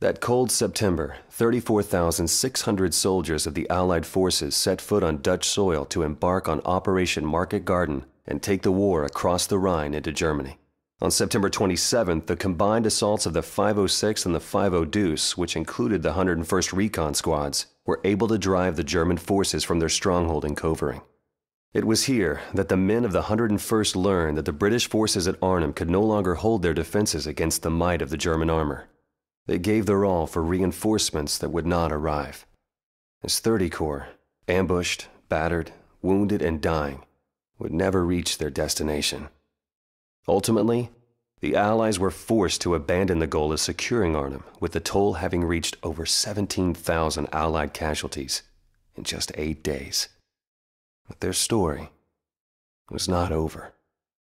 That cold September, 34,600 soldiers of the Allied forces set foot on Dutch soil to embark on Operation Market Garden and take the war across the Rhine into Germany. On September 27th, the combined assaults of the 506 and the 50 Deuce, which included the 101st Recon Squads, were able to drive the German forces from their stronghold in Koevering. It was here that the men of the 101st learned that the British forces at Arnhem could no longer hold their defenses against the might of the German armor. They gave their all for reinforcements that would not arrive. As 30 Corps, ambushed, battered, wounded, and dying, would never reach their destination. Ultimately, the Allies were forced to abandon the goal of securing Arnhem, with the toll having reached over 17,000 Allied casualties in just eight days. But their story was not over.